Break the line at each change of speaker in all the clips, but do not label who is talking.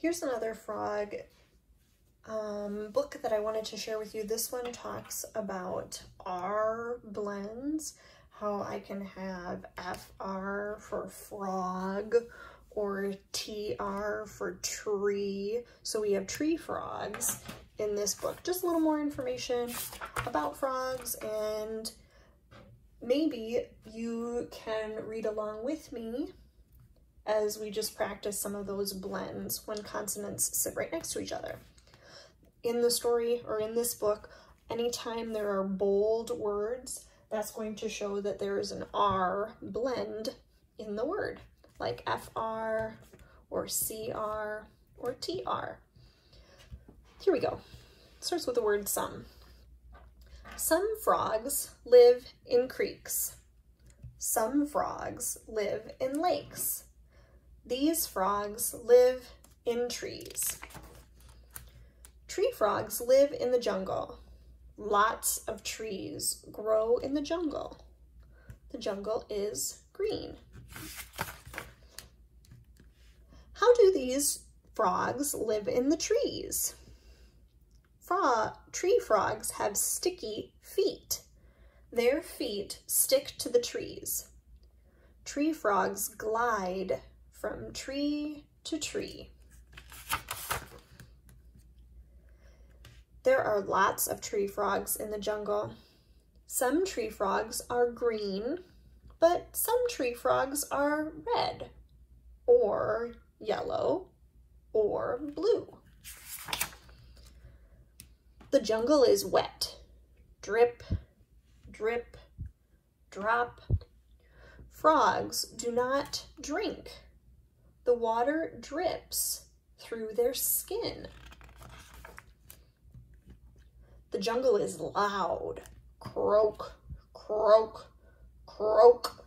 Here's another frog um, book that I wanted to share with you. This one talks about R blends, how I can have FR for frog or TR for tree. So we have tree frogs in this book. Just a little more information about frogs and maybe you can read along with me as we just practice some of those blends when consonants sit right next to each other. In the story or in this book, anytime there are bold words, that's going to show that there is an R blend in the word, like FR or CR or TR. Here we go. It starts with the word some. Some frogs live in creeks. Some frogs live in lakes. These frogs live in trees. Tree frogs live in the jungle. Lots of trees grow in the jungle. The jungle is green. How do these frogs live in the trees? Tree frogs have sticky feet. Their feet stick to the trees. Tree frogs glide from tree to tree. There are lots of tree frogs in the jungle. Some tree frogs are green, but some tree frogs are red or yellow or blue. The jungle is wet. Drip, drip, drop. Frogs do not drink the water drips through their skin. The jungle is loud. Croak, croak, croak.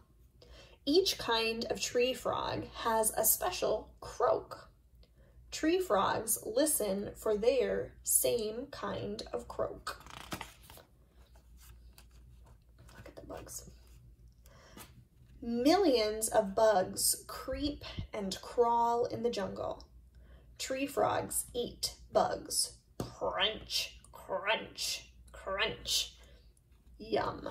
Each kind of tree frog has a special croak. Tree frogs listen for their same kind of croak. Look at the bugs. Millions of bugs creep and crawl in the jungle. Tree frogs eat bugs. Crunch, crunch, crunch. Yum.